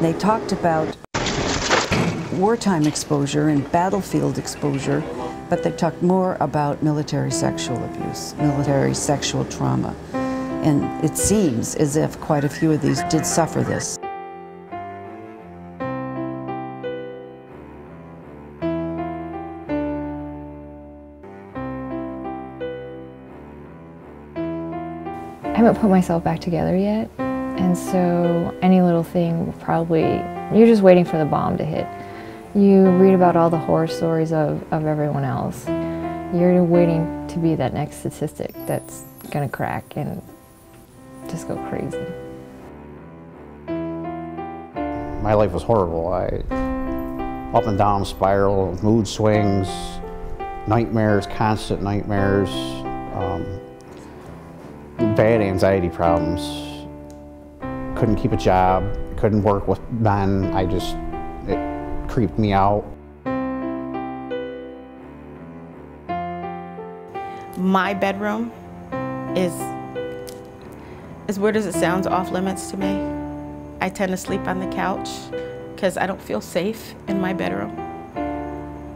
They talked about wartime exposure and battlefield exposure, but they talked more about military sexual abuse, military sexual trauma. And it seems as if quite a few of these did suffer this. I haven't put myself back together yet, and so any little thing probably, you're just waiting for the bomb to hit. You read about all the horror stories of, of everyone else. You're waiting to be that next statistic that's gonna crack and just go crazy. My life was horrible. I up and down spiral, mood swings, nightmares, constant nightmares, um, bad anxiety problems. Couldn't keep a job, couldn't work with men. I just, it creeped me out. My bedroom is, as weird as it sounds, off limits to me. I tend to sleep on the couch because I don't feel safe in my bedroom,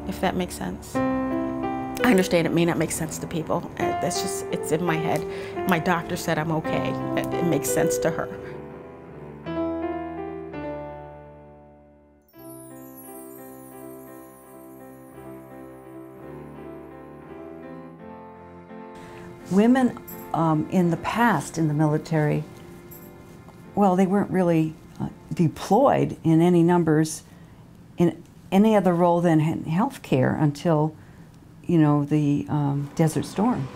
if that makes sense. I understand it may not make sense to people. That's just, it's in my head. My doctor said I'm okay. It makes sense to her. Women um, in the past in the military, well, they weren't really uh, deployed in any numbers in any other role than healthcare until, you know, the um, Desert Storm.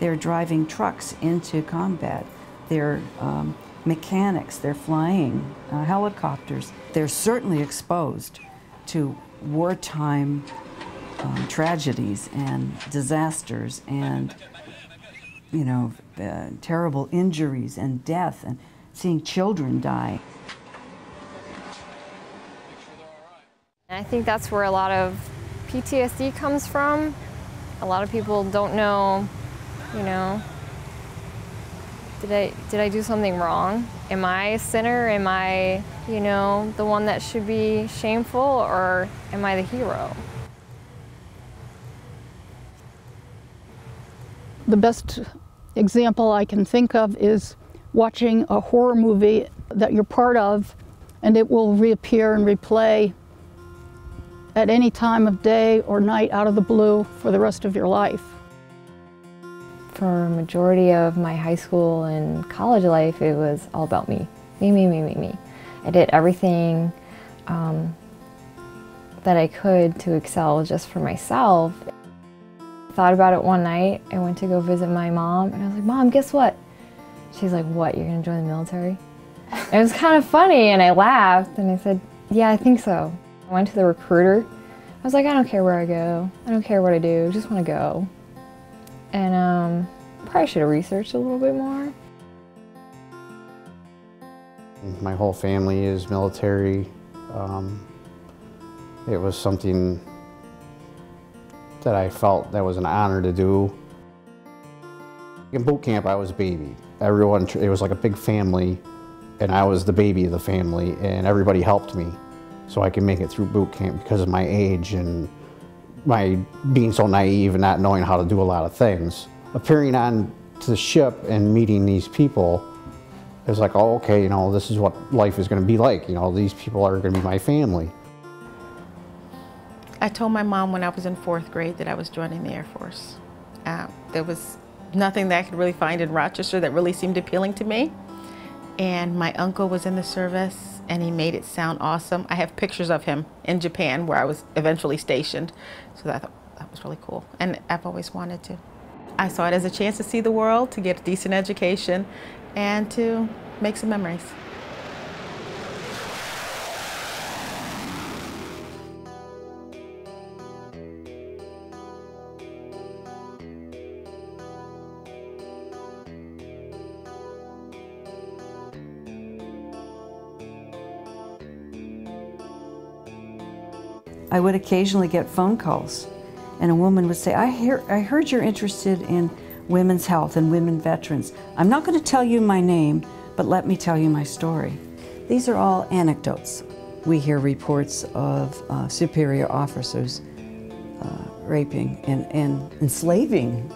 They're driving trucks into combat. They're um, mechanics. They're flying uh, helicopters. They're certainly exposed to wartime um, tragedies and disasters and you know, uh, terrible injuries and death and seeing children die. I think that's where a lot of PTSD comes from. A lot of people don't know, you know, did I did I do something wrong? Am I a sinner? Am I, you know, the one that should be shameful or am I the hero? The best example I can think of is watching a horror movie that you're part of and it will reappear and replay at any time of day or night out of the blue for the rest of your life. For a majority of my high school and college life, it was all about me. Me, me, me, me, me. I did everything um, that I could to excel just for myself. Thought about it one night. I went to go visit my mom, and I was like, Mom, guess what? She's like, What? You're gonna join the military? it was kind of funny, and I laughed, and I said, Yeah, I think so. I went to the recruiter. I was like, I don't care where I go. I don't care what I do. I just want to go. And um, probably should have researched a little bit more. My whole family is military. Um, it was something that I felt that was an honor to do. In boot camp, I was a baby. Everyone, it was like a big family, and I was the baby of the family, and everybody helped me so I could make it through boot camp because of my age and my being so naive and not knowing how to do a lot of things. Appearing on to the ship and meeting these people is like, oh, okay, you know, this is what life is going to be like. You know, these people are going to be my family. I told my mom when I was in fourth grade that I was joining the Air Force. Uh, there was nothing that I could really find in Rochester that really seemed appealing to me. And my uncle was in the service and he made it sound awesome. I have pictures of him in Japan where I was eventually stationed. So I thought that was really cool. And I've always wanted to. I saw it as a chance to see the world, to get a decent education, and to make some memories. I would occasionally get phone calls, and a woman would say, I, hear, I heard you're interested in women's health and women veterans. I'm not going to tell you my name, but let me tell you my story. These are all anecdotes. We hear reports of uh, superior officers uh, raping and, and enslaving,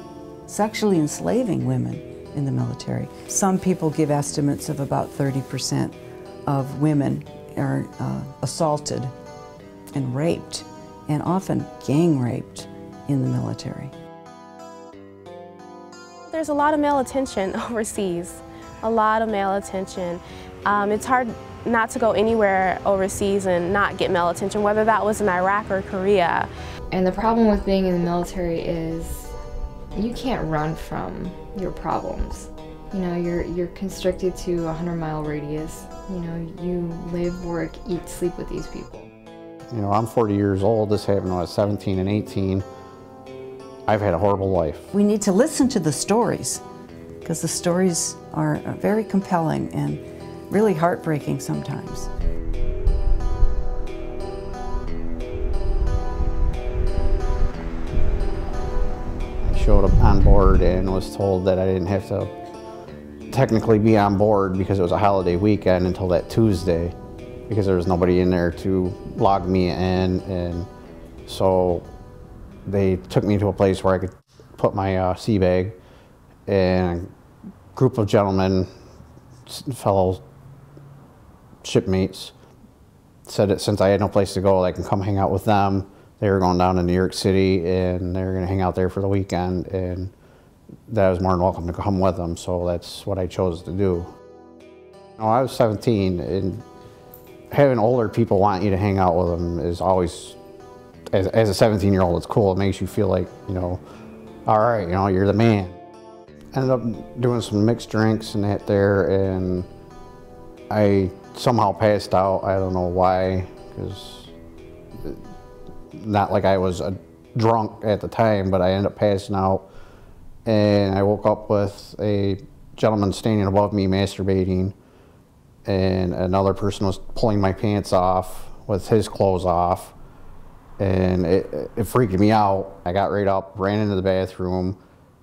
sexually enslaving women in the military. Some people give estimates of about 30% of women are uh, assaulted and raped, and often gang raped in the military. There's a lot of male attention overseas, a lot of male attention. Um, it's hard not to go anywhere overseas and not get male attention, whether that was in Iraq or Korea. And the problem with being in the military is you can't run from your problems. You know, you're, you're constricted to a 100 mile radius. You know, you live, work, eat, sleep with these people. You know, I'm 40 years old. This happened when I was 17 and 18. I've had a horrible life. We need to listen to the stories because the stories are very compelling and really heartbreaking sometimes. I showed up on board and was told that I didn't have to technically be on board because it was a holiday weekend until that Tuesday because there was nobody in there to log me in and so they took me to a place where I could put my uh, sea bag and a group of gentlemen, fellow shipmates, said that since I had no place to go, I can come hang out with them. They were going down to New York City and they were going to hang out there for the weekend and that I was more than welcome to come with them. So that's what I chose to do. I was 17 and having older people want you to hang out with them is always, as, as a 17 year old, it's cool. It makes you feel like, you know, all right, you know, you're the man. Ended up doing some mixed drinks and that there and I somehow passed out. I don't know why, because not like I was a drunk at the time, but I ended up passing out. And I woke up with a gentleman standing above me masturbating, and another person was pulling my pants off with his clothes off. And it, it freaked me out. I got right up, ran into the bathroom,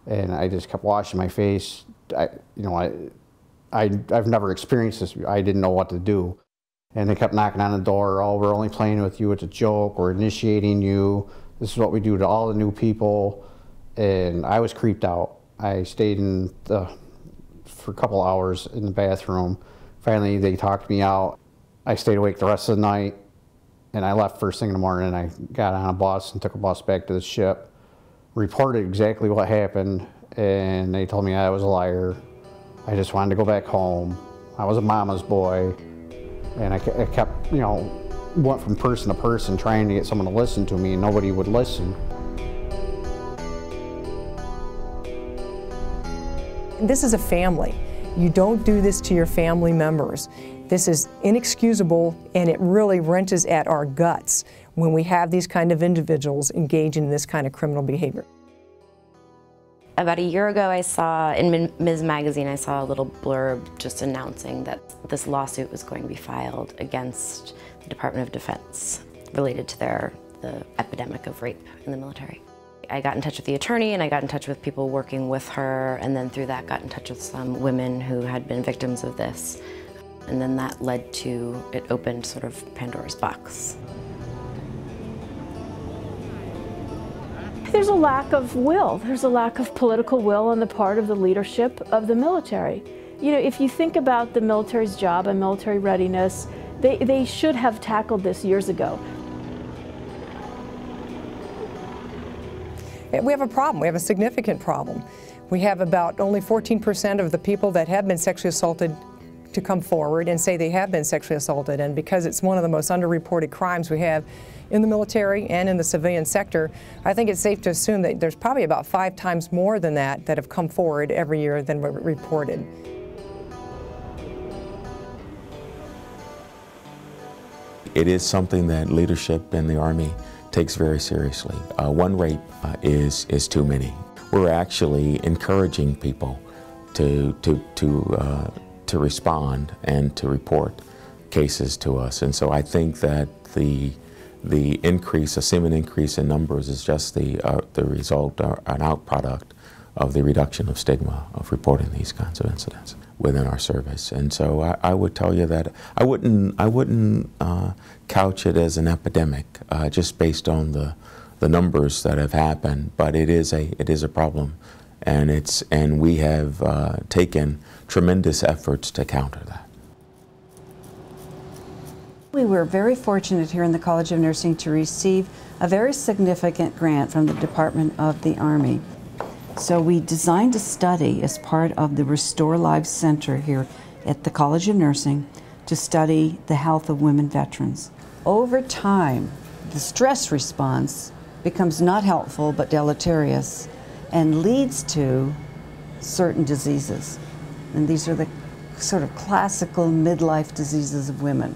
and I just kept washing my face. I, you know, I, I, I've never experienced this. I didn't know what to do. And they kept knocking on the door. Oh, we're only playing with you. It's a joke. We're initiating you. This is what we do to all the new people. And I was creeped out. I stayed in the, for a couple hours in the bathroom. Finally, they talked me out. I stayed awake the rest of the night. And I left first thing in the morning. I got on a bus and took a bus back to the ship. Reported exactly what happened. And they told me I was a liar. I just wanted to go back home. I was a mama's boy. And I, I kept, you know, went from person to person trying to get someone to listen to me, and nobody would listen. This is a family. You don't do this to your family members. This is inexcusable and it really wrenches at our guts when we have these kind of individuals engaging in this kind of criminal behavior. About a year ago, I saw in Ms. Magazine, I saw a little blurb just announcing that this lawsuit was going to be filed against the Department of Defense related to their the epidemic of rape in the military. I got in touch with the attorney and I got in touch with people working with her, and then through that, got in touch with some women who had been victims of this. And then that led to it opened sort of Pandora's box. There's a lack of will. There's a lack of political will on the part of the leadership of the military. You know, if you think about the military's job and military readiness, they, they should have tackled this years ago. We have a problem. We have a significant problem. We have about only 14% of the people that have been sexually assaulted to come forward and say they have been sexually assaulted. And because it's one of the most underreported crimes we have in the military and in the civilian sector, I think it's safe to assume that there's probably about five times more than that that have come forward every year than were reported. It is something that leadership in the Army takes very seriously. Uh, one rape uh, is, is too many. We're actually encouraging people to, to, to, uh, to respond and to report cases to us. And so I think that the, the increase, a seeming increase in numbers is just the, uh, the result or an outproduct of the reduction of stigma of reporting these kinds of incidents within our service. And so I, I would tell you that I wouldn't, I wouldn't uh, couch it as an epidemic uh, just based on the, the numbers that have happened, but it is a, it is a problem. And, it's, and we have uh, taken tremendous efforts to counter that. We were very fortunate here in the College of Nursing to receive a very significant grant from the Department of the Army. So we designed a study as part of the Restore Lives Center here at the College of Nursing to study the health of women veterans. Over time, the stress response becomes not helpful but deleterious and leads to certain diseases. And these are the sort of classical midlife diseases of women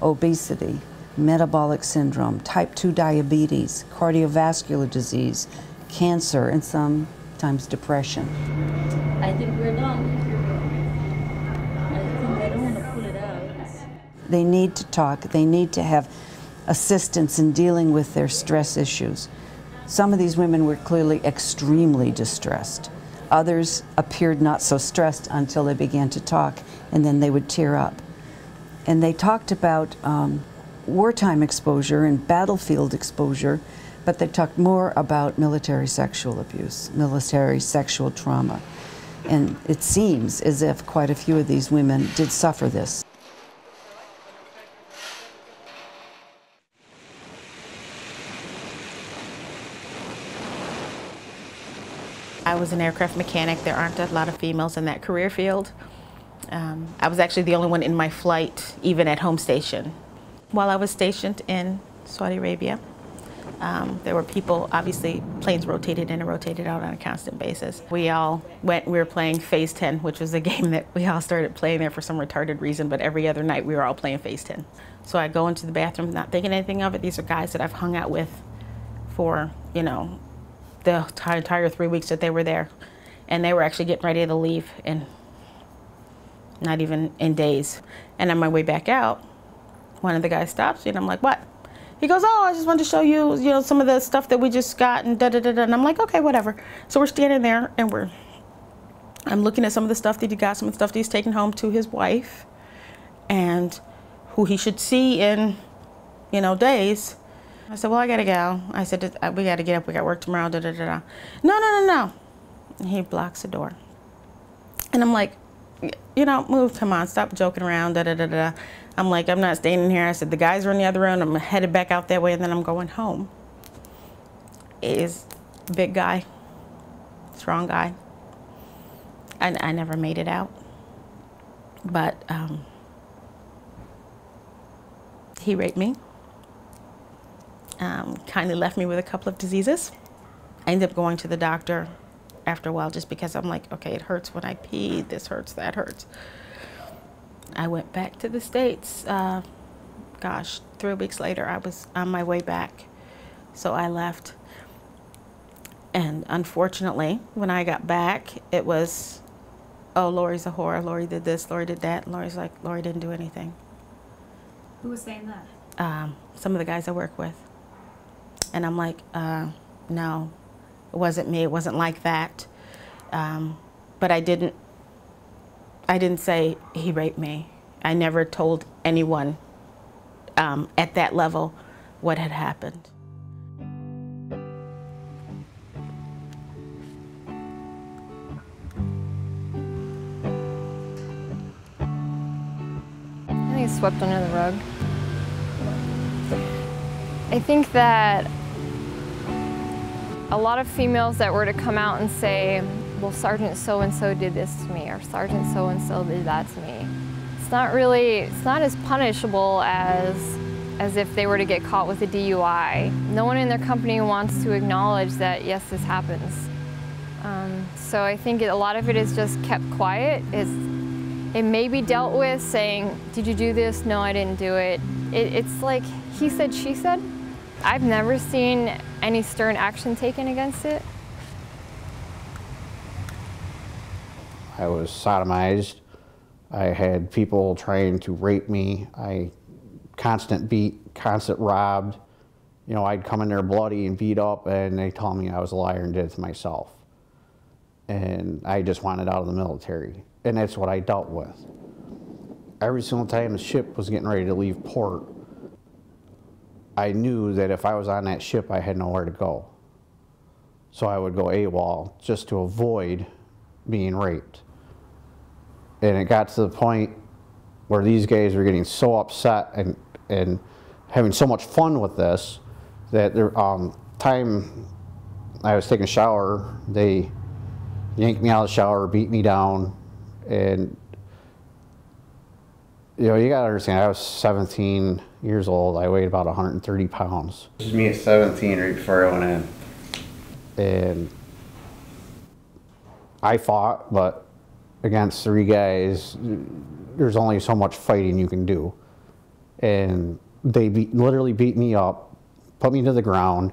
obesity, metabolic syndrome, type 2 diabetes, cardiovascular disease, cancer, and sometimes depression. I think we're done. I think I don't want to pull it out. They need to talk, they need to have assistance in dealing with their stress issues. Some of these women were clearly extremely distressed. Others appeared not so stressed until they began to talk, and then they would tear up and they talked about um, wartime exposure and battlefield exposure, but they talked more about military sexual abuse, military sexual trauma. And it seems as if quite a few of these women did suffer this. Was an aircraft mechanic. There aren't a lot of females in that career field. Um, I was actually the only one in my flight, even at home station. While I was stationed in Saudi Arabia, um, there were people, obviously, planes rotated in and rotated out on a constant basis. We all went, we were playing Phase 10, which was a game that we all started playing there for some retarded reason, but every other night we were all playing Phase 10. So I go into the bathroom, not thinking anything of it. These are guys that I've hung out with for, you know, the entire three weeks that they were there. And they were actually getting ready to leave. And not even in days. And on my way back out, one of the guys stops me and I'm like, what? He goes, oh, I just wanted to show you, you know, some of the stuff that we just got and da da da da. And I'm like, okay, whatever. So we're standing there and we're, I'm looking at some of the stuff that he got, some of the stuff that he's taking home to his wife and who he should see in, you know, days. I said, well, I gotta go. I said, uh, we gotta get up, we got work tomorrow, da da da da. No, no, no, no. He blocks the door. And I'm like, you know, move, come on, stop joking around, da da da da. I'm like, I'm not staying in here. I said, the guys are in the other room. I'm headed back out that way, and then I'm going home. Is big guy, strong guy. I, I never made it out, but um, he raped me. Um, kindly left me with a couple of diseases. I ended up going to the doctor after a while just because I'm like, okay, it hurts when I pee, this hurts, that hurts. I went back to the States. Uh, gosh, three weeks later, I was on my way back. So I left. And unfortunately, when I got back, it was, oh, Lori's a whore. Lori did this, Lori did that. And Lori's like, Lori didn't do anything. Who was saying that? Um, some of the guys I work with. And I'm like, uh, no, it wasn't me. It wasn't like that. Um, but I didn't. I didn't say he raped me. I never told anyone um, at that level what had happened. I think swept under the rug. I think that a lot of females that were to come out and say, well, Sergeant so-and-so did this to me, or Sergeant so-and-so did that to me. It's not really, it's not as punishable as, as if they were to get caught with a DUI. No one in their company wants to acknowledge that, yes, this happens. Um, so I think a lot of it is just kept quiet. It's, it may be dealt with saying, did you do this? No, I didn't do it. it it's like he said, she said. I've never seen any stern action taken against it. I was sodomized. I had people trying to rape me. I constant beat, constant robbed. You know, I'd come in there bloody and beat up, and they told me I was a liar and did it to myself. and I just wanted out of the military. And that's what I dealt with. Every single time the ship was getting ready to leave port, I knew that if I was on that ship, I had nowhere to go. So I would go AWOL just to avoid being raped. And it got to the point where these guys were getting so upset and, and having so much fun with this that um, time I was taking a shower, they yanked me out of the shower, beat me down, and you know, you gotta understand, I was 17 years old. I weighed about 130 pounds. This is me at 17 right before I went in. And I fought, but against three guys, there's only so much fighting you can do. And they beat, literally beat me up, put me to the ground,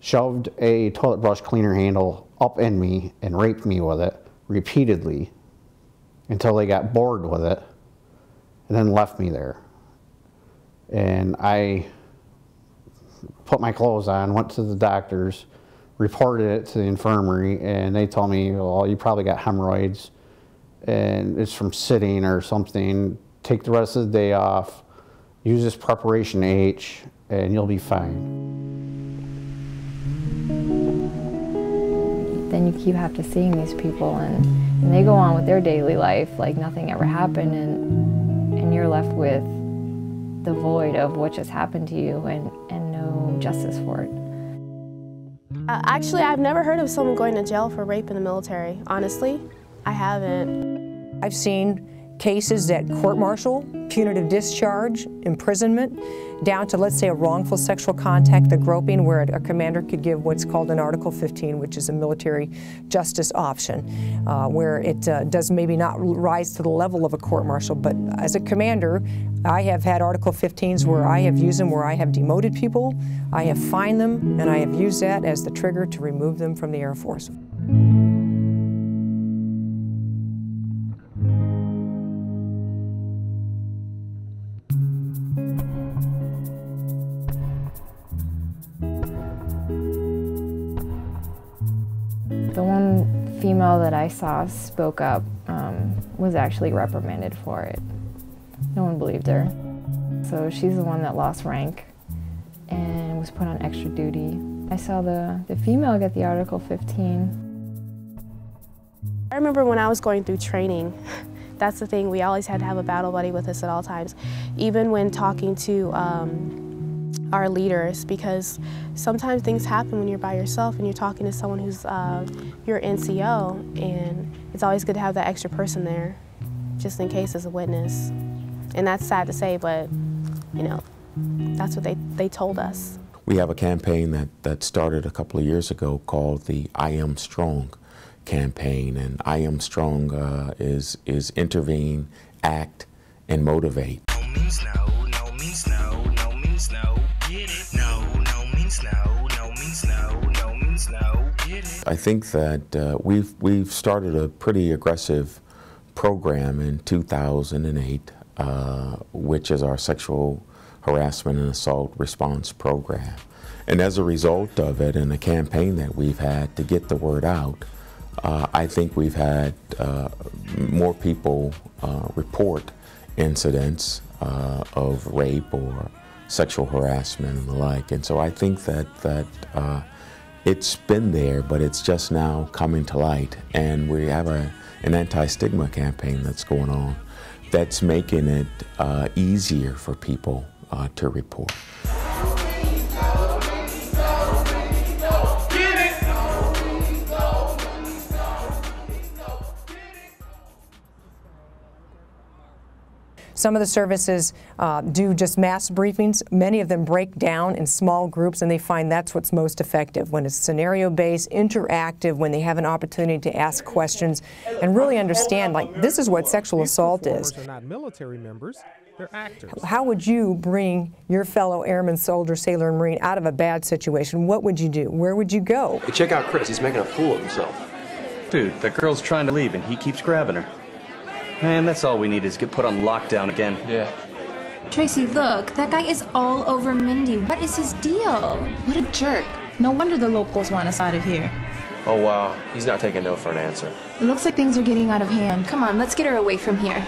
shoved a toilet brush cleaner handle up in me, and raped me with it repeatedly until they got bored with it and then left me there. And I put my clothes on, went to the doctors, reported it to the infirmary, and they told me, well, you probably got hemorrhoids and it's from sitting or something. Take the rest of the day off, use this preparation H, and you'll be fine. Then you keep after seeing these people and, and they go on with their daily life like nothing ever happened and, and you're left with the void of what just happened to you and, and no justice for it. Uh, actually, I've never heard of someone going to jail for rape in the military. Honestly, I haven't. I've seen cases that court-martial, punitive discharge, imprisonment, down to, let's say, a wrongful sexual contact, the groping, where a commander could give what's called an Article 15, which is a military justice option, uh, where it uh, does maybe not rise to the level of a court-martial, but as a commander, I have had Article 15s where I have used them where I have demoted people, I have fined them, and I have used that as the trigger to remove them from the Air Force. That I saw spoke up um, was actually reprimanded for it. No one believed her. So she's the one that lost rank and was put on extra duty. I saw the, the female get the Article 15. I remember when I was going through training, that's the thing, we always had to have a battle buddy with us at all times. Even when talking to um, our leaders, because sometimes things happen when you're by yourself and you're talking to someone who's uh, your NCO, and it's always good to have that extra person there, just in case as a witness. And that's sad to say, but you know, that's what they, they told us. We have a campaign that, that started a couple of years ago called the I Am Strong campaign. And I Am Strong uh, is, is intervene, act, and motivate. No means no, no means no, no I think that uh, we've, we've started a pretty aggressive program in 2008, uh, which is our sexual harassment and assault response program. And as a result of it and the campaign that we've had to get the word out, uh, I think we've had uh, more people uh, report incidents uh, of rape or sexual harassment and the like. And so I think that, that it's been there, but it's just now coming to light. And we have a, an anti-stigma campaign that's going on that's making it uh, easier for people uh, to report. Some of the services uh, do just mass briefings. Many of them break down in small groups, and they find that's what's most effective when it's scenario-based, interactive, when they have an opportunity to ask questions and really understand, like, this is what sexual assault is. Are not military members, they're actors. How would you bring your fellow airman, soldier, sailor, and marine out of a bad situation? What would you do? Where would you go? Hey, check out Chris. He's making a fool of himself. Dude, that girl's trying to leave and he keeps grabbing her. Man, that's all we need is get put on lockdown again. Yeah. Tracy, look, that guy is all over Mindy. What is his deal? What a jerk. No wonder the locals want us out of here. Oh, wow. He's not taking no for an answer. It looks like things are getting out of hand. Come on, let's get her away from here.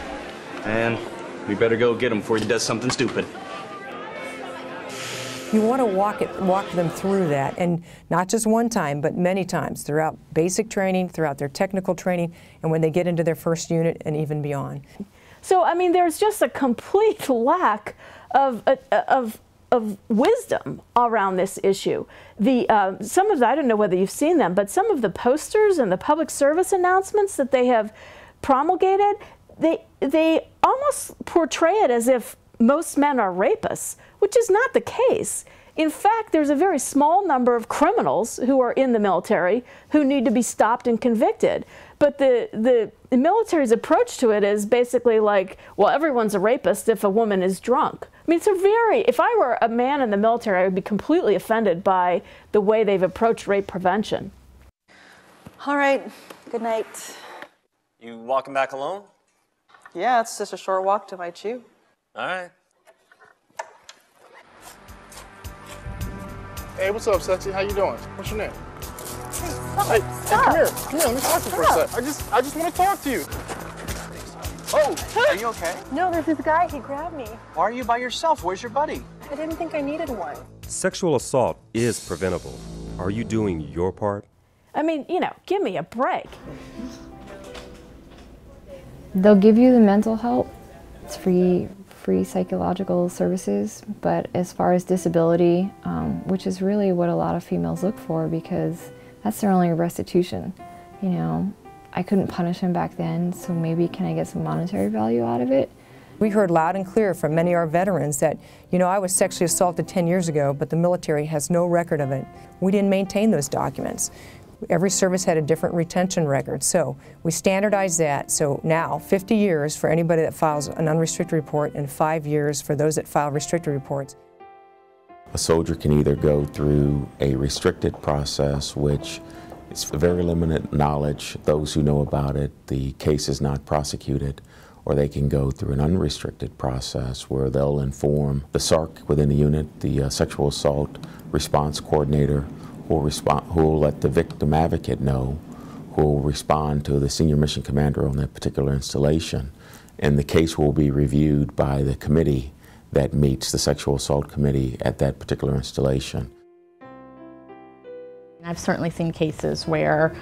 Man, we better go get him before he does something stupid. You want to walk it, walk them through that, and not just one time, but many times throughout basic training, throughout their technical training, and when they get into their first unit and even beyond. So, I mean, there's just a complete lack of, uh, of, of wisdom around this issue. The, uh, some of the, I don't know whether you've seen them, but some of the posters and the public service announcements that they have promulgated, they, they almost portray it as if most men are rapists, which is not the case. In fact, there's a very small number of criminals who are in the military who need to be stopped and convicted. But the, the, the military's approach to it is basically like, well, everyone's a rapist if a woman is drunk. I mean, it's a very, if I were a man in the military, I would be completely offended by the way they've approached rape prevention. All right, good night. You walking back alone? Yeah, it's just a short walk to my CHU. All right. Hey, what's up, Sexy? How you doing? What's your name? Hey, hey, come here. Come here. Let me talk to you for a sec. I just, I just want to talk to you. Oh, are you okay? No, there's this guy. He grabbed me. Why are you by yourself? Where's your buddy? I didn't think I needed one. Sexual assault is preventable. Are you doing your part? I mean, you know, give me a break. They'll give you the mental help. It's free, free psychological services. But as far as disability, um, which is really what a lot of females look for because that's their only restitution. You know, I couldn't punish him back then, so maybe can I get some monetary value out of it? We heard loud and clear from many of our veterans that, you know, I was sexually assaulted 10 years ago, but the military has no record of it. We didn't maintain those documents. Every service had a different retention record, so we standardized that. So now, 50 years for anybody that files an unrestricted report and five years for those that file restricted reports. A soldier can either go through a restricted process, which is very limited knowledge, those who know about it, the case is not prosecuted, or they can go through an unrestricted process where they'll inform the SARC within the unit, the uh, sexual assault response coordinator, who will, respond, who will let the victim advocate know, who will respond to the senior mission commander on that particular installation. And the case will be reviewed by the committee that meets the sexual assault committee at that particular installation. I've certainly seen cases where,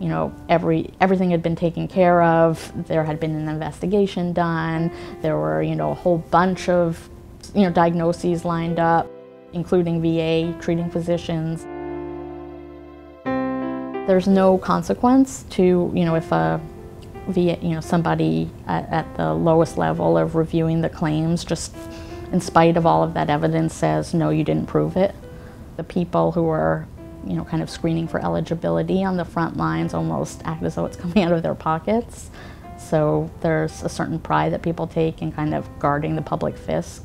you know, every everything had been taken care of. There had been an investigation done. There were, you know, a whole bunch of, you know, diagnoses lined up, including VA treating physicians. There's no consequence to, you know, if a VA, you know, somebody at, at the lowest level of reviewing the claims just in spite of all of that evidence says, no, you didn't prove it. The people who are, you know, kind of screening for eligibility on the front lines almost act as though it's coming out of their pockets. So there's a certain pride that people take in kind of guarding the public fisc.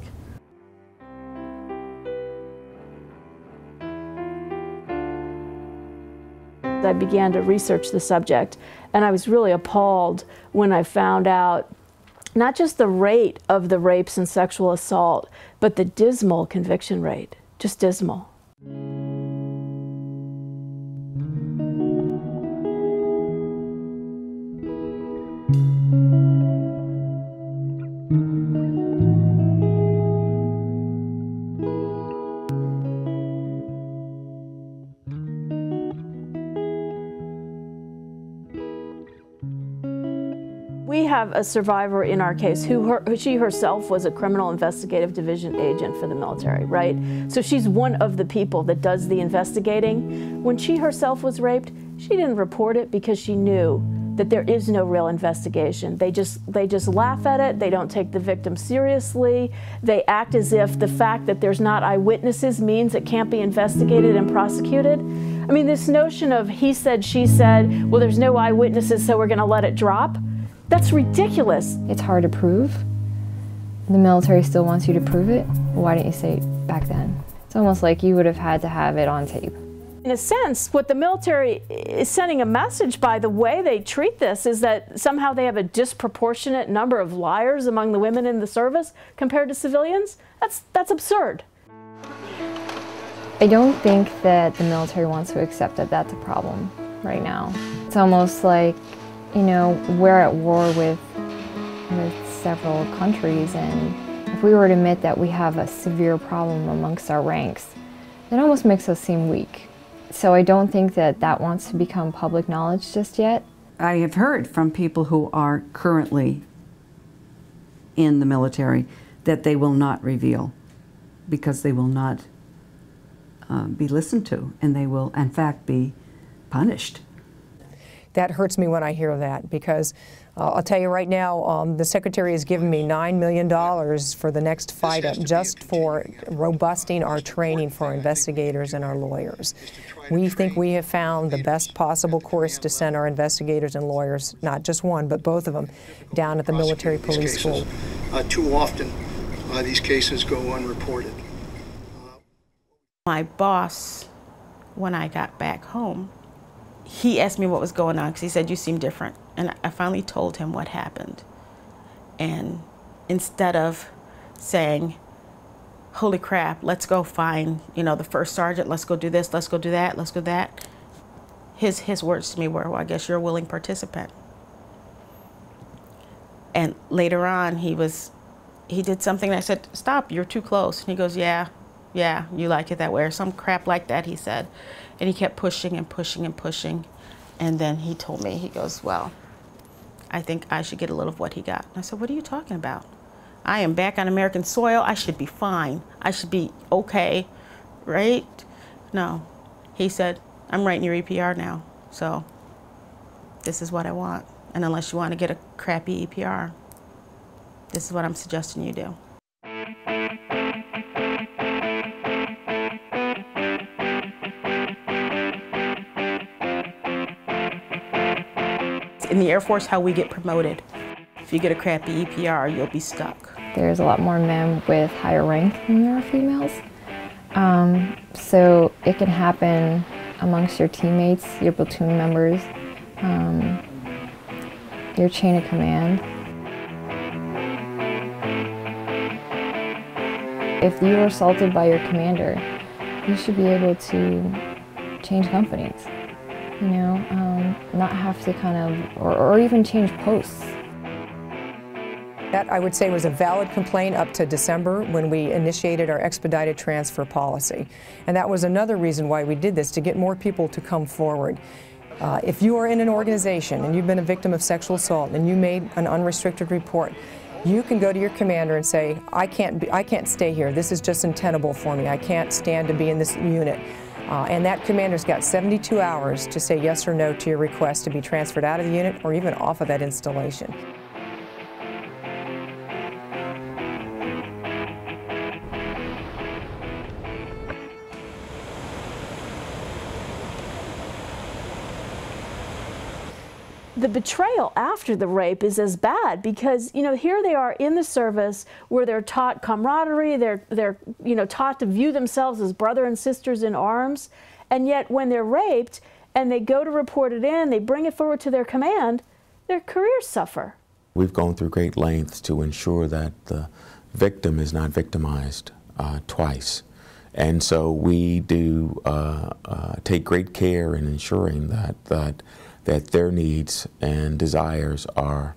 I began to research the subject, and I was really appalled when I found out not just the rate of the rapes and sexual assault, but the dismal conviction rate, just dismal. Have a survivor in our case who, her, who she herself was a criminal investigative division agent for the military, right? So she's one of the people that does the investigating. When she herself was raped, she didn't report it because she knew that there is no real investigation. They just they just laugh at it. They don't take the victim seriously. They act as if the fact that there's not eyewitnesses means it can't be investigated and prosecuted. I mean, this notion of he said, she said, well, there's no eyewitnesses, so we're going to let it drop. That's ridiculous. It's hard to prove. The military still wants you to prove it. Why didn't you say it back then? It's almost like you would have had to have it on tape. In a sense, what the military is sending a message by the way they treat this is that somehow they have a disproportionate number of liars among the women in the service compared to civilians. That's, that's absurd. I don't think that the military wants to accept that that's a problem. right now. It's almost like, you know, we're at war with, with several countries and if we were to admit that we have a severe problem amongst our ranks, it almost makes us seem weak. So I don't think that that wants to become public knowledge just yet. I have heard from people who are currently in the military that they will not reveal because they will not uh, be listened to and they will, in fact, be punished. That hurts me when I hear that because uh, I'll tell you right now, um, the Secretary has given me $9 million for the next fight up just for robusting our training for investigators and our lawyers. We think we have found the best possible course to send our investigators and lawyers, not just one, but both of them, down at the military police school. Uh, too often, uh, these cases go unreported. My boss, when I got back home, he asked me what was going on because he said, You seem different. And I finally told him what happened. And instead of saying, Holy crap, let's go find, you know, the first sergeant, let's go do this, let's go do that, let's go that. His, his words to me were, Well, I guess you're a willing participant. And later on, he was, he did something. I said, Stop, you're too close. And he goes, Yeah, yeah, you like it that way, or some crap like that, he said. And he kept pushing and pushing and pushing. And then he told me, he goes, Well, I think I should get a little of what he got. And I said, What are you talking about? I am back on American soil. I should be fine. I should be okay, right? No. He said, I'm writing your EPR now. So this is what I want. And unless you want to get a crappy EPR, this is what I'm suggesting you do. In the Air Force how we get promoted. If you get a crappy EPR, you'll be stuck. There's a lot more men with higher rank than there are females. Um, so it can happen amongst your teammates, your platoon members, um, your chain of command. If you are assaulted by your commander, you should be able to change companies you know, um, not have to kind of, or, or even change posts. That, I would say, was a valid complaint up to December when we initiated our expedited transfer policy. And that was another reason why we did this, to get more people to come forward. Uh, if you are in an organization and you've been a victim of sexual assault and you made an unrestricted report, you can go to your commander and say, I can't, be, I can't stay here. This is just untenable for me. I can't stand to be in this unit. Uh, and that commander's got 72 hours to say yes or no to your request to be transferred out of the unit or even off of that installation. The betrayal after the rape is as bad because you know here they are in the service where they're taught camaraderie they're they're you know taught to view themselves as brother and sisters in arms. And yet when they're raped and they go to report it in they bring it forward to their command their careers suffer. We've gone through great lengths to ensure that the victim is not victimized uh, twice. And so we do uh, uh, take great care in ensuring that that that their needs and desires are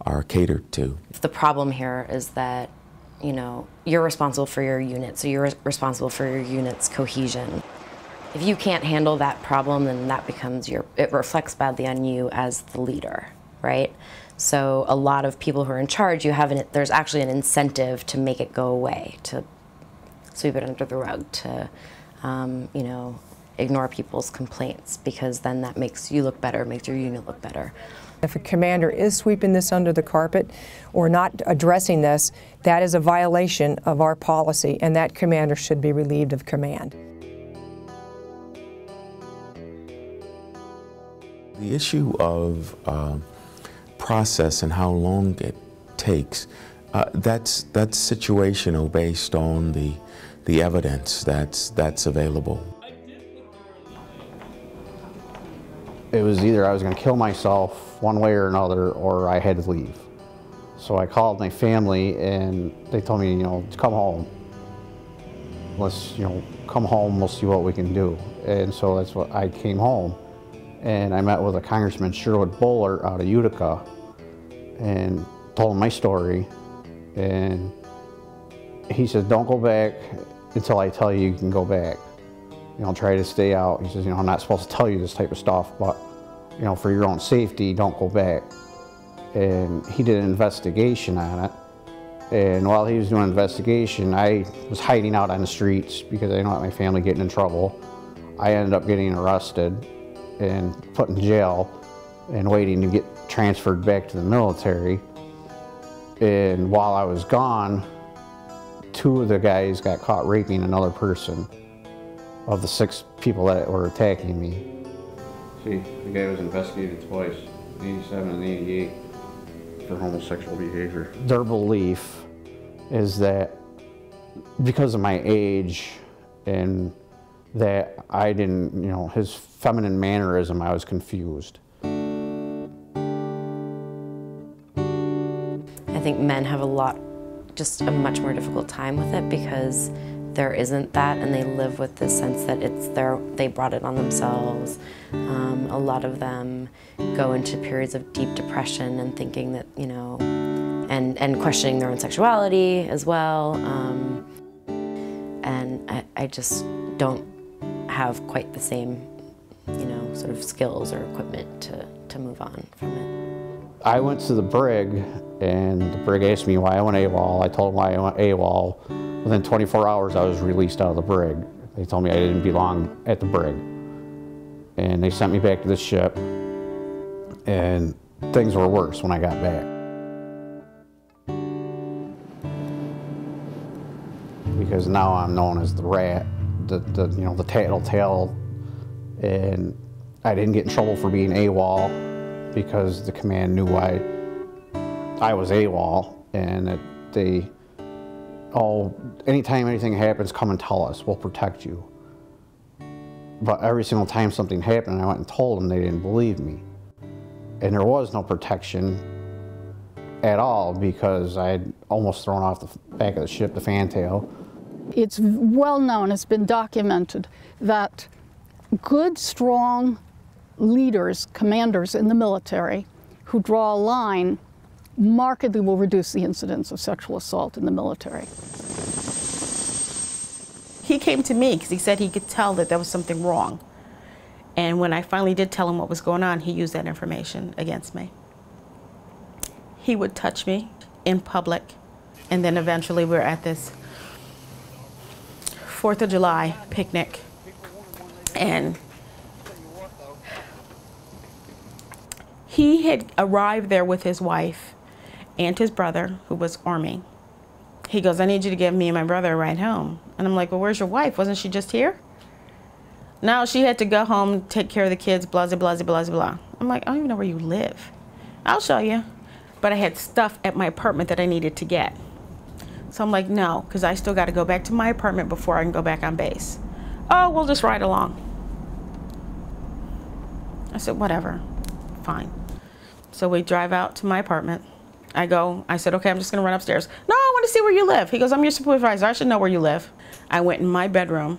are catered to. The problem here is that you know you're responsible for your unit, so you're responsible for your unit's cohesion. If you can't handle that problem, then that becomes your it reflects badly on you as the leader, right? So a lot of people who are in charge, you have an, there's actually an incentive to make it go away, to sweep it under the rug, to um, you know ignore people's complaints because then that makes you look better, makes your unit look better. If a commander is sweeping this under the carpet or not addressing this, that is a violation of our policy and that commander should be relieved of command. The issue of uh, process and how long it takes, uh, that's, that's situational based on the, the evidence that's, that's available. It was either I was going to kill myself one way or another or I had to leave. So I called my family and they told me, you know, come home. Let's, you know, come home, we'll see what we can do. And so that's what I came home. and I met with a Congressman Sherwood Boehlert out of Utica and told him my story. And he said, don't go back until I tell you you can go back. You know, try to stay out. He says, you know, I'm not supposed to tell you this type of stuff, but, you know, for your own safety, don't go back. And he did an investigation on it. And while he was doing an investigation, I was hiding out on the streets because I didn't want my family getting in trouble. I ended up getting arrested and put in jail and waiting to get transferred back to the military. And while I was gone, two of the guys got caught raping another person of the six people that were attacking me. See, the guy was investigated twice, 87 and 88, for homosexual behavior. Their belief is that because of my age and that I didn't, you know, his feminine mannerism, I was confused. I think men have a lot, just a much more difficult time with it because there isn't that and they live with this sense that it's their, they brought it on themselves. Um, a lot of them go into periods of deep depression and thinking that, you know, and, and questioning their own sexuality as well. Um, and I, I just don't have quite the same, you know, sort of skills or equipment to, to move on from it. I went to the brig and the brig asked me why I went AWOL. I told them why I went AWOL. Within 24 hours I was released out of the brig. They told me I didn't belong at the brig. And they sent me back to the ship and things were worse when I got back. Because now I'm known as the rat, the, the you know the tattletale, and I didn't get in trouble for being AWOL because the command knew I I was AWOL and that they oh anytime anything happens come and tell us we'll protect you. But every single time something happened I went and told them they didn't believe me. And there was no protection at all because I'd almost thrown off the back of the ship the fantail. It's well known, it's been documented, that good, strong leaders, commanders in the military who draw a line markedly will reduce the incidence of sexual assault in the military. He came to me because he said he could tell that there was something wrong. And when I finally did tell him what was going on, he used that information against me. He would touch me in public, and then eventually we are at this Fourth of July picnic, and he had arrived there with his wife and his brother, who was Army. He goes, I need you to give me and my brother a ride home. And I'm like, well, where's your wife? Wasn't she just here? Now she had to go home, take care of the kids, blah, blah, blah, blah, blah. I'm like, I don't even know where you live. I'll show you. But I had stuff at my apartment that I needed to get. So I'm like, no, because I still got to go back to my apartment before I can go back on base. Oh, we'll just ride along. I said, whatever, fine. So we drive out to my apartment. I go, I said, okay, I'm just gonna run upstairs. No, I wanna see where you live. He goes, I'm your supervisor, I should know where you live. I went in my bedroom,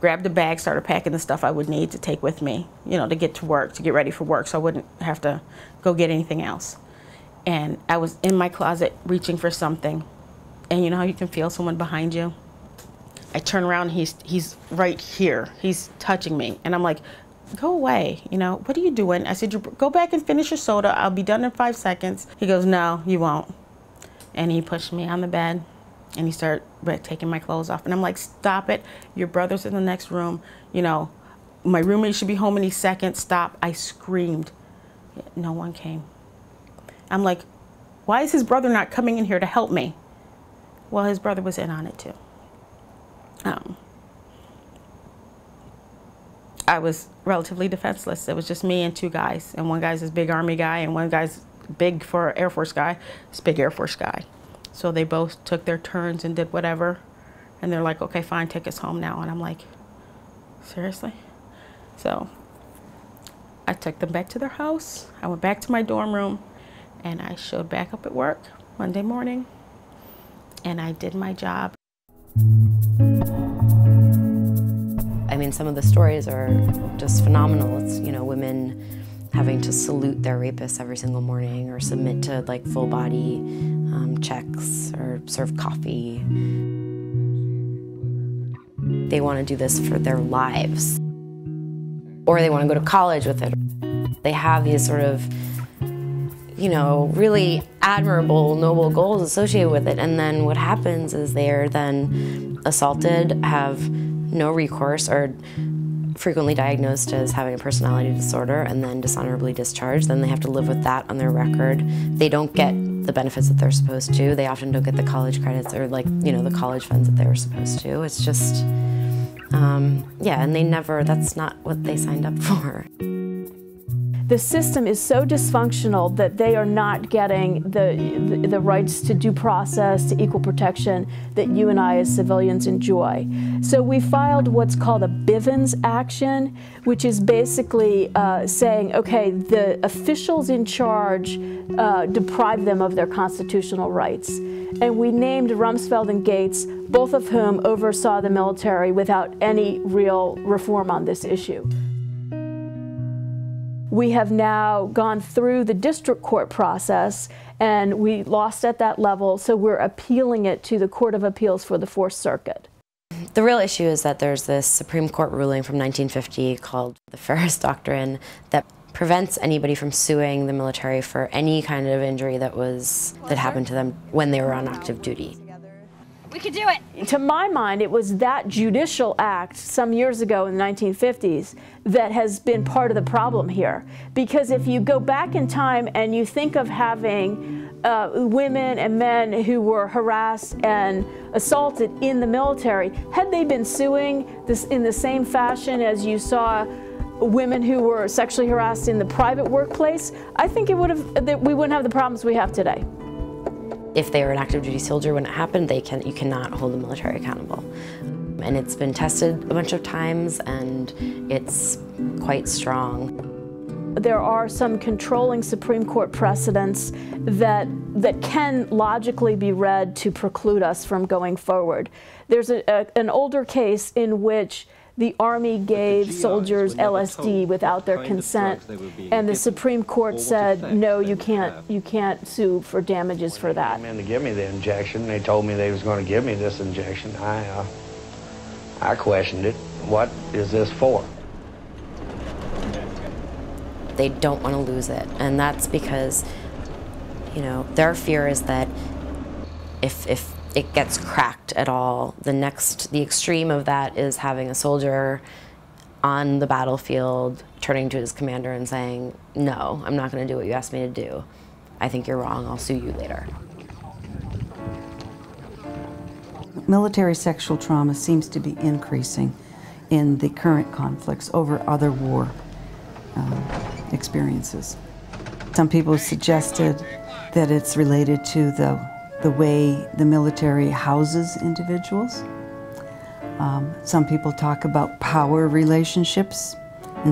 grabbed a bag, started packing the stuff I would need to take with me, you know, to get to work, to get ready for work, so I wouldn't have to go get anything else. And I was in my closet reaching for something. And you know how you can feel someone behind you? I turn around, he's, he's right here. He's touching me. And I'm like, go away. You know, what are you doing? I said, you go back and finish your soda. I'll be done in five seconds. He goes, no, you won't. And he pushed me on the bed and he started taking my clothes off. And I'm like, stop it. Your brother's in the next room. You know, my roommate should be home any second. Stop. I screamed. No one came. I'm like, why is his brother not coming in here to help me? Well, his brother was in on it too. Um, I was relatively defenseless. It was just me and two guys. And one guy's this big Army guy, and one guy's big for Air Force guy, this big Air Force guy. So they both took their turns and did whatever. And they're like, okay, fine, take us home now. And I'm like, seriously? So I took them back to their house. I went back to my dorm room and I showed back up at work Monday morning and I did my job. I mean, some of the stories are just phenomenal. It's, you know, women having to salute their rapists every single morning or submit to like full body um, checks or serve coffee. They want to do this for their lives. Or they want to go to college with it. They have these sort of, you know, really admirable, noble goals associated with it. And then what happens is they're then assaulted, have no recourse, or frequently diagnosed as having a personality disorder and then dishonorably discharged. Then they have to live with that on their record. They don't get the benefits that they're supposed to. They often don't get the college credits or like, you know, the college funds that they were supposed to. It's just, um, yeah, and they never, that's not what they signed up for. The system is so dysfunctional that they are not getting the, the, the, rights to due process, to equal protection that you and I as civilians enjoy. So we filed what's called a Bivens action, which is basically uh, saying, okay, the officials in charge uh, deprive them of their constitutional rights. And we named Rumsfeld and Gates, both of whom oversaw the military without any real reform on this issue. We have now gone through the district court process and we lost at that level, so we're appealing it to the Court of Appeals for the Fourth Circuit. The real issue is that there's this Supreme Court ruling from 1950 called the Feres Doctrine that prevents anybody from suing the military for any kind of injury that was that happened to them when they were on active duty. We could do it. To my mind, it was that judicial act some years ago in the 1950s that has been part of the problem here. Because if you go back in time and you think of having uh, women and men who were harassed and assaulted in the military, had they been suing this in the same fashion as you saw women who were sexually harassed in the private workplace, I think it would have that we wouldn't have the problems we have today if they were an active duty soldier when it happened, they can you cannot hold the military accountable. And it's been tested a bunch of times and it's quite strong. There are some controlling Supreme Court precedents that that can logically be read to preclude us from going forward. There's a, a, an older case in which the Army gave soldiers LSD without their consent, and the Supreme Court said, no, you can't, you can't sue for damages for that. They came in to give me the injection. They told me they was going to give me this injection. I, uh, I questioned it. What is this for? They don't want to lose it, and that's because, you know, their fear is that if if it gets cracked at all. The next, the extreme of that is having a soldier on the battlefield turning to his commander and saying, no, I'm not going to do what you asked me to do. I think you're wrong. I'll sue you later. Military sexual trauma seems to be increasing in the current conflicts over other war um, experiences. Some people suggested that it's related to the the way the military houses individuals. Um, some people talk about power relationships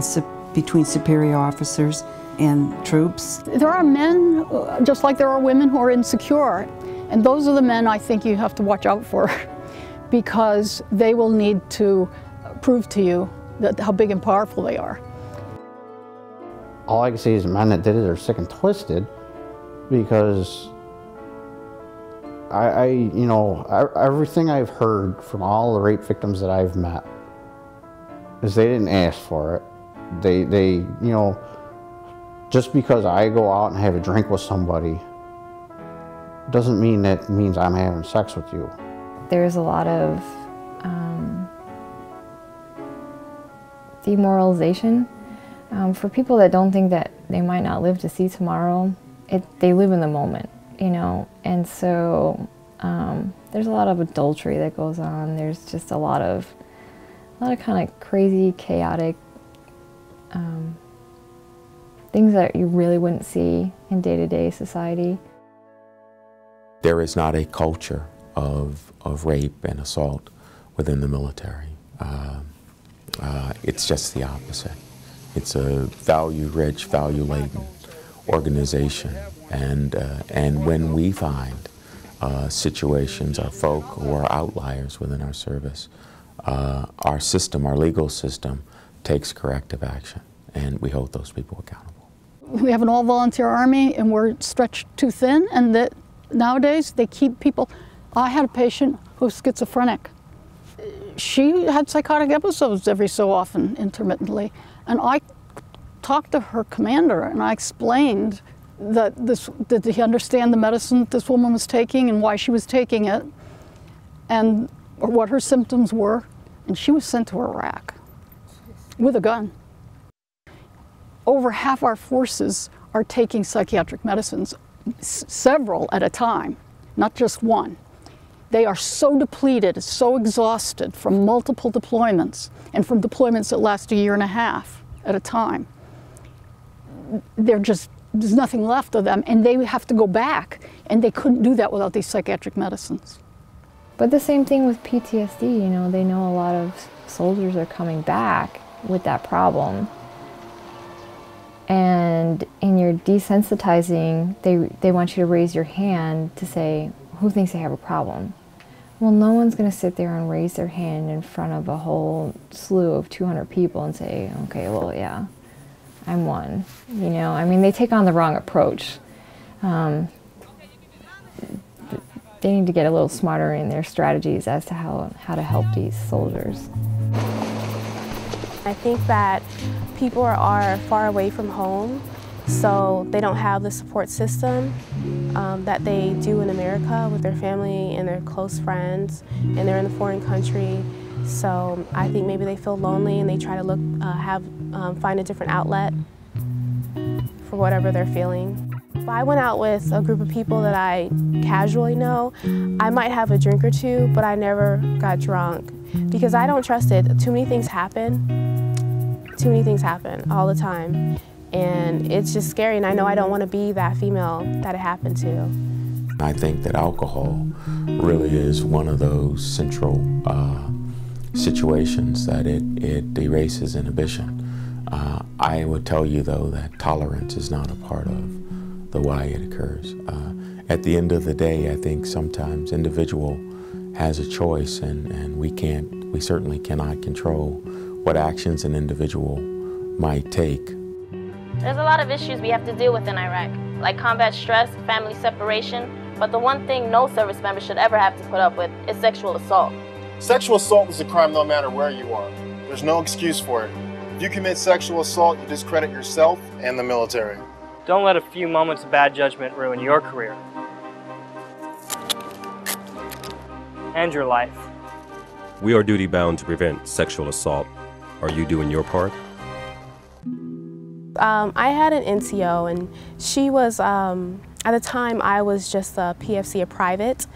su between superior officers and troops. There are men, uh, just like there are women who are insecure, and those are the men I think you have to watch out for because they will need to prove to you that how big and powerful they are. All I can say is the men that did it are sick and twisted because I, I, you know, everything I've heard from all the rape victims that I've met is they didn't ask for it. They, they, you know, just because I go out and have a drink with somebody doesn't mean that means I'm having sex with you. There's a lot of um, demoralization um, for people that don't think that they might not live to see tomorrow. It, they live in the moment you know, and so um, there's a lot of adultery that goes on. There's just a lot of, a lot of kind of crazy, chaotic um, things that you really wouldn't see in day-to-day society. There is not a culture of, of rape and assault within the military. Uh, uh, it's just the opposite. It's a value-rich, value-laden organization and, uh, and when we find uh, situations or folk who are outliers within our service, uh, our system, our legal system, takes corrective action, and we hold those people accountable. We have an all volunteer army and we're stretched too thin, and that nowadays they keep people. I had a patient who's schizophrenic. She had psychotic episodes every so often, intermittently, and I talked to her commander and I explained that this did he understand the medicine that this woman was taking and why she was taking it and or what her symptoms were and she was sent to Iraq with a gun. Over half our forces are taking psychiatric medicines, several at a time, not just one. They are so depleted, so exhausted from multiple deployments and from deployments that last a year and a half at a time. They're just, there's nothing left of them, and they have to go back, and they couldn't do that without these psychiatric medicines. But the same thing with PTSD, you know, they know a lot of soldiers are coming back with that problem. And in your desensitizing, they, they want you to raise your hand to say, who thinks they have a problem? Well, no one's going to sit there and raise their hand in front of a whole slew of 200 people and say, okay, well, yeah, I'm one. You know, I mean, they take on the wrong approach. Um, they need to get a little smarter in their strategies as to how, how to help these soldiers. I think that people are far away from home, so they don't have the support system um, that they do in America with their family and their close friends, and they're in a foreign country. So I think maybe they feel lonely and they try to look, uh, have, um, find a different outlet for whatever they're feeling. If I went out with a group of people that I casually know, I might have a drink or two, but I never got drunk because I don't trust it. Too many things happen. Too many things happen all the time. And it's just scary, and I know I don't want to be that female that it happened to. I think that alcohol really is one of those central uh, situations that it, it erases inhibition. Uh, I would tell you, though, that tolerance is not a part of the why it occurs. Uh, at the end of the day, I think sometimes individual has a choice, and, and we can't, we certainly cannot control what actions an individual might take. There's a lot of issues we have to deal with in Iraq, like combat stress, family separation, but the one thing no service member should ever have to put up with is sexual assault. Sexual assault is a crime no matter where you are. There's no excuse for it. If you commit sexual assault, you discredit yourself and the military. Don't let a few moments of bad judgment ruin your career. And your life. We are duty bound to prevent sexual assault. Are you doing your part? Um, I had an NCO and she was, um, at the time I was just a PFC, a private,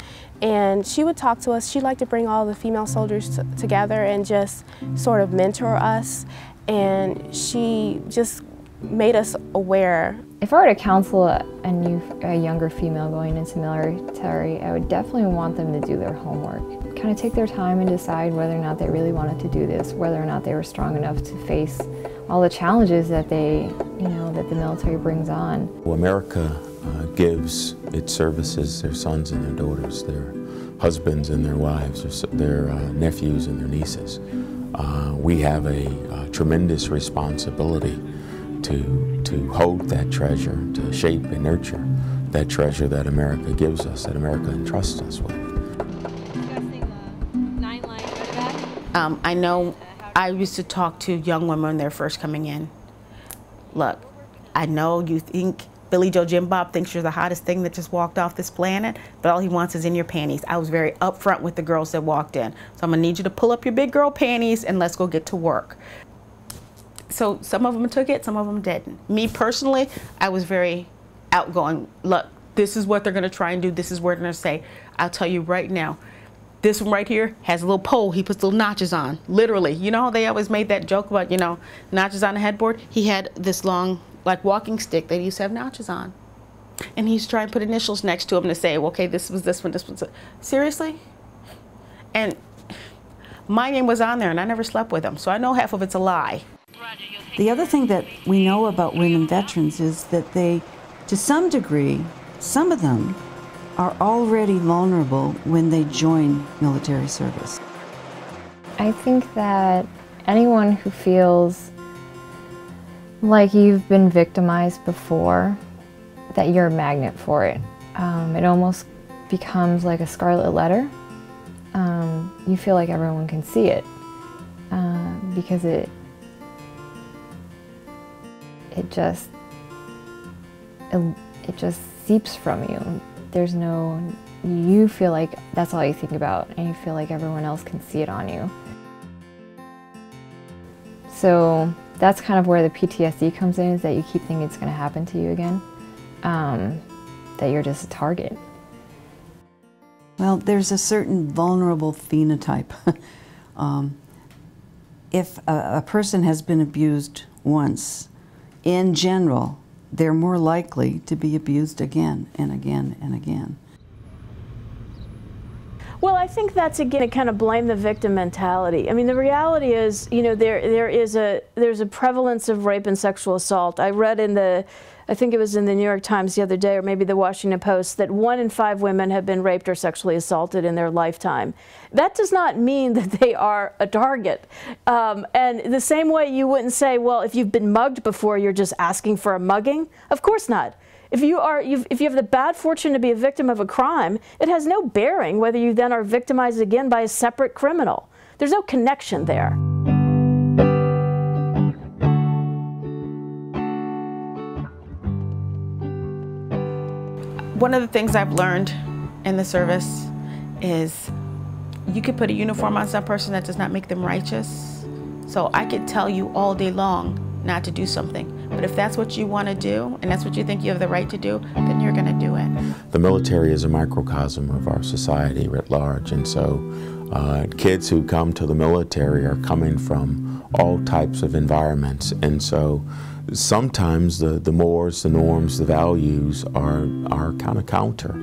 and she would talk to us. She'd like to bring all the female soldiers together and just sort of mentor us. And she just made us aware. If I were to counsel a, a new, a younger female going into military, I would definitely want them to do their homework. Kind of take their time and decide whether or not they really wanted to do this, whether or not they were strong enough to face all the challenges that they, you know, that the military brings on. Well, America uh, gives its services their sons and their daughters, their husbands and their wives, their, their uh, nephews and their nieces. Uh, we have a, a tremendous responsibility to, to hold that treasure, to shape and nurture that treasure that America gives us, that America entrusts us with. Um, I know I used to talk to young women when they're first coming in. Look, I know you think Billy Joe Jim Bob thinks you're the hottest thing that just walked off this planet, but all he wants is in your panties. I was very upfront with the girls that walked in. So I'm gonna need you to pull up your big girl panties and let's go get to work so some of them took it, some of them didn't. Me personally, I was very outgoing. Look, this is what they're to try and do. This is what they're to say. I'll tell you right now. This one right here has a little pole. He puts little notches on, literally. You know how they always made that joke about, you know, notches on the headboard? He had this long, like, walking stick that he used to have notches on. And he's trying to put initials next to him to say, okay, this was this one, this was. Seriously? And my name was on there, and I never slept with him, so I know half of it's a lie. The other thing that we know about women veterans is that they, to some degree, some of them are already vulnerable when they join military service. I think that anyone who feels like you've been victimized before, that you're a magnet for it. Um, it almost becomes like a scarlet letter. Um, you feel like everyone can see it uh, because it it just it, it just seeps from you. There's no you feel like that's all you think about and you feel like everyone else can see it on you. So that's kind of where the PTSD comes in, is that you keep thinking it's going to happen to you again, um, that you're just a target. Well, there's a certain vulnerable phenotype. um, if a, a person has been abused once, in general, they're more likely to be abused again and again and again. Well, I think that's again a kind of blame the victim mentality. I mean, the reality is, you know, there there is a there's a prevalence of rape and sexual assault. I read in the I think it was in the New York Times the other day, or maybe the Washington Post, that one in five women have been raped or sexually assaulted in their lifetime. That does not mean that they are a target. Um, and the same way you wouldn't say, well, if you've been mugged before, you're just asking for a mugging. Of course not. If you are, if you have the bad fortune to be a victim of a crime, it has no bearing whether you then are victimized again by a separate criminal. There's no connection there. One of the things I've learned in the service is you could put a uniform on some person that does not make them righteous. So I could tell you all day long not to do something. But if that's what you want to do and that's what you think you have the right to do, then you're going to do it. The military is a microcosm of our society writ large, and so uh, kids who come to the military are coming from all types of environments, and so sometimes the, the mores, the norms, the values are, are kind of counter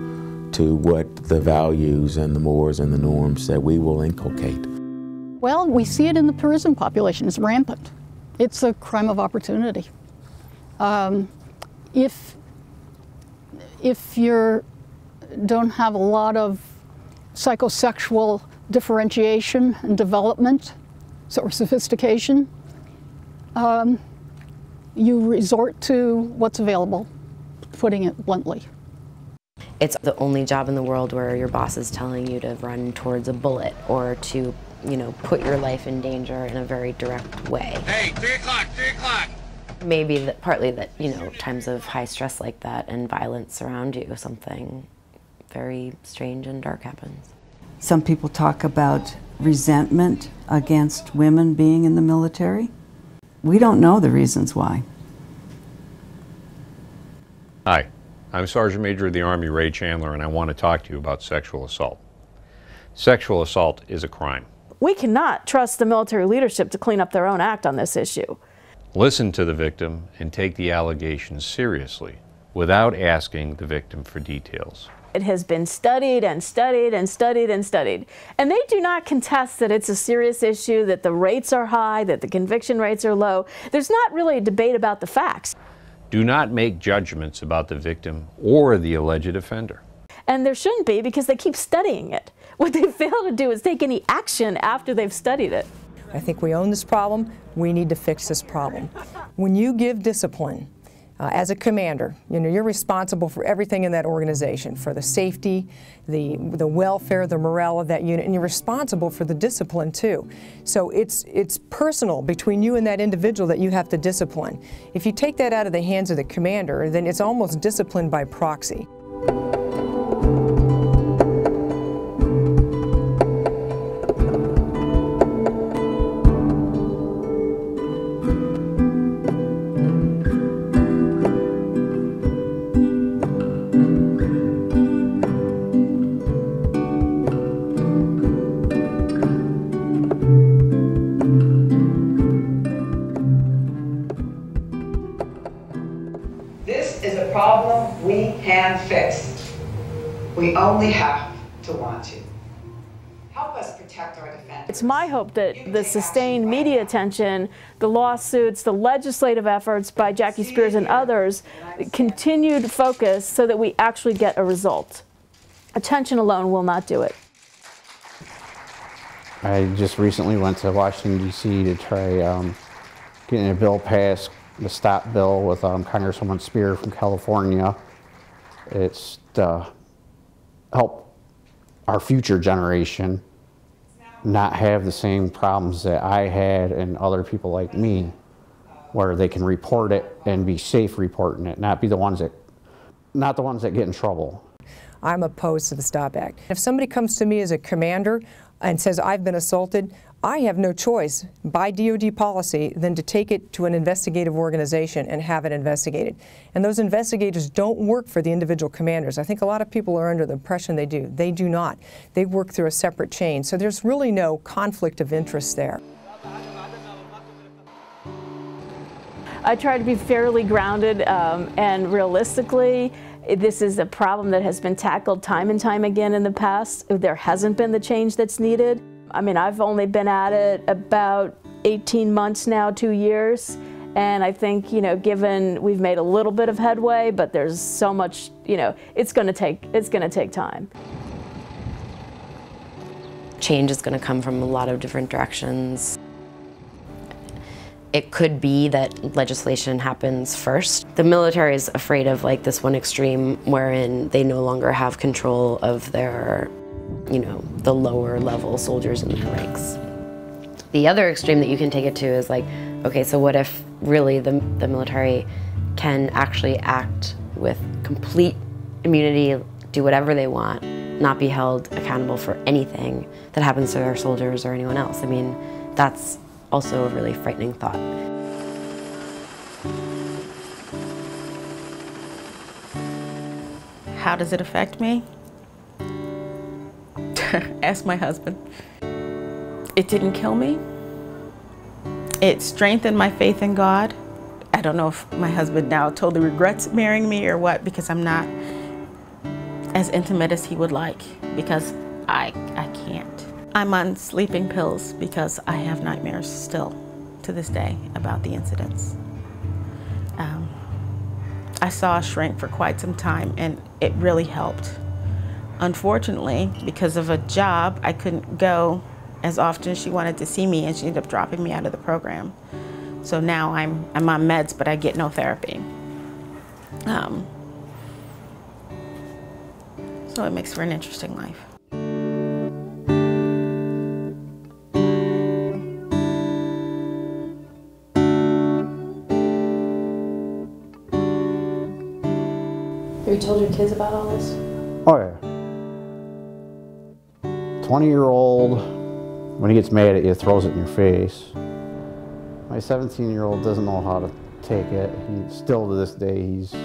to what the values and the mores and the norms that we will inculcate. Well, we see it in the prison population. It's rampant. It's a crime of opportunity. Um, if if you don't have a lot of psychosexual differentiation and development, or sophistication, um, you resort to what's available, putting it bluntly. It's the only job in the world where your boss is telling you to run towards a bullet or to, you know, put your life in danger in a very direct way. Hey, 3 o'clock, 3 o'clock. Maybe that partly that, you know, times of high stress like that and violence around you, something very strange and dark happens. Some people talk about resentment against women being in the military. We don't know the reasons why. Hi, I'm Sergeant Major of the Army Ray Chandler, and I want to talk to you about sexual assault. Sexual assault is a crime. We cannot trust the military leadership to clean up their own act on this issue. Listen to the victim and take the allegations seriously without asking the victim for details. It has been studied and studied and studied and studied. And they do not contest that it's a serious issue, that the rates are high, that the conviction rates are low. There's not really a debate about the facts. Do not make judgments about the victim or the alleged offender. And there shouldn't be because they keep studying it. What they fail to do is take any action after they've studied it. I think we own this problem. We need to fix this problem. When you give discipline, uh, as a commander, you know, you're responsible for everything in that organization, for the safety, the, the welfare, the morale of that unit, and you're responsible for the discipline too. So it's, it's personal between you and that individual that you have to discipline. If you take that out of the hands of the commander, then it's almost discipline by proxy. Can fix. We only have to want to. Help us protect our defenders. It's my hope that the sustained media attention, the lawsuits, the legislative efforts by Jackie Speiers and others, continued focus so that we actually get a result. Attention alone will not do it. I just recently went to Washington, D.C. to try um, getting a bill passed, the STOP bill with um, Congresswoman Speier from California. It's to help our future generation not have the same problems that I had and other people like me, where they can report it and be safe reporting it, not be the ones that, not the ones that get in trouble. I'm opposed to the STOP Act. If somebody comes to me as a commander and says, I've been assaulted, I have no choice by DoD policy than to take it to an investigative organization and have it investigated. And those investigators don't work for the individual commanders. I think a lot of people are under the impression they do. They do not. They work through a separate chain. So there's really no conflict of interest there. I try to be fairly grounded um, and realistically, this is a problem that has been tackled time and time again in the past. There hasn't been the change that's needed. I mean, I've only been at it about 18 months now, two years. And I think, you know, given we've made a little bit of headway, but there's so much, you know, it's going to take, it's going to take time. Change is going to come from a lot of different directions. It could be that legislation happens first. The military is afraid of like this one extreme wherein they no longer have control of their, you know, the lower level soldiers in their ranks. The other extreme that you can take it to is like, okay, so what if really the, the military can actually act with complete immunity, do whatever they want, not be held accountable for anything that happens to their soldiers or anyone else. I mean, that's also a really frightening thought. How does it affect me? Ask my husband. It didn't kill me. It strengthened my faith in God. I don't know if my husband now totally regrets marrying me or what because I'm not as intimate as he would like because I, I can't. I'm on sleeping pills because I have nightmares still to this day about the incidents. Um, I saw a shrink for quite some time and it really helped. Unfortunately, because of a job, I couldn't go as often as she wanted to see me and she ended up dropping me out of the program. So now I'm, I'm on meds, but I get no therapy. Um, so it makes for an interesting life. Have you told your kids about all this? Oh yeah. 20 year old, when he gets mad at you, throws it in your face. My 17 year old doesn't know how to take it. He still to this day, he's, you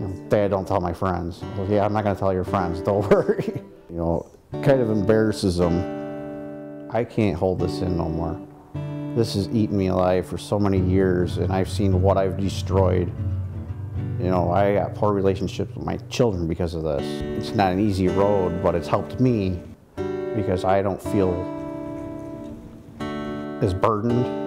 know, Dad, don't tell my friends. Well, yeah, I'm not gonna tell your friends, don't worry. you know, kind of embarrasses them. I can't hold this in no more. This has eaten me alive for so many years and I've seen what I've destroyed. You know, I got poor relationships with my children because of this. It's not an easy road, but it's helped me because I don't feel as burdened.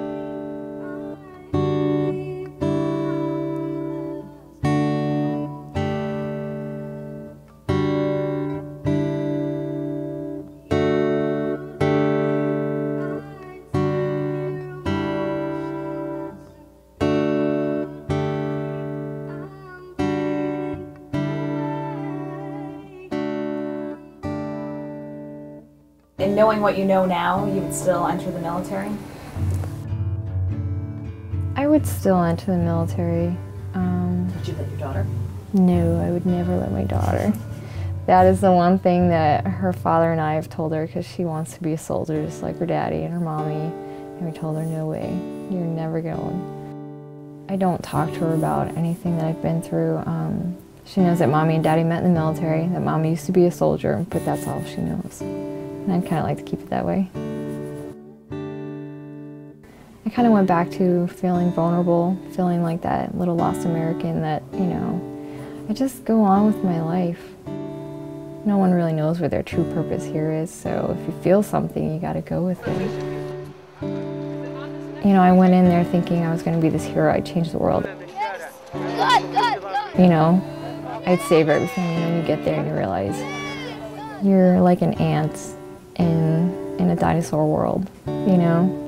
Knowing what you know now, you would still enter the military? I would still enter the military. Um, Would you let your daughter? no, I would never let my daughter. That is the one thing that her father and I have told her because she wants to be a soldier just like her daddy and her mommy. And we told her, no way, you're never going. I don't talk to her about anything that I've been through. Um, she knows that mommy and daddy met in the military, that mommy used to be a soldier, but that's all she knows. And I'd kind of like to keep it that way. I kind of went back to feeling vulnerable, feeling like that little lost American that, you know, I just go on with my life. No one really knows what their true purpose here is, so if you feel something, you gotta go with it. You know, I went in there thinking I was gonna be this hero, I'd change the world. You know, I'd save everything, and then you get there and you realize you're like an ant in in a dinosaur world, you know?